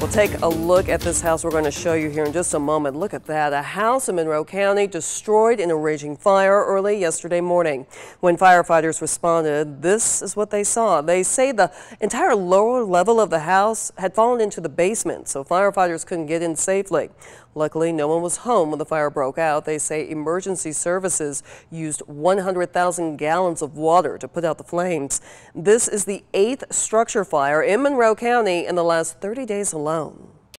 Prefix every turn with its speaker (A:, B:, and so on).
A: We'll take a look at this house we're going to show you here in just a moment. Look at that. A house in Monroe County destroyed in a raging fire early yesterday morning. When firefighters responded, this is what they saw. They say the entire lower level of the house had fallen into the basement, so firefighters couldn't get in safely. Luckily, no one was home when the fire broke out. They say emergency services used 100,000 gallons of water to put out the flames. This is the eighth structure fire in Monroe County in the last 30 days alone alone.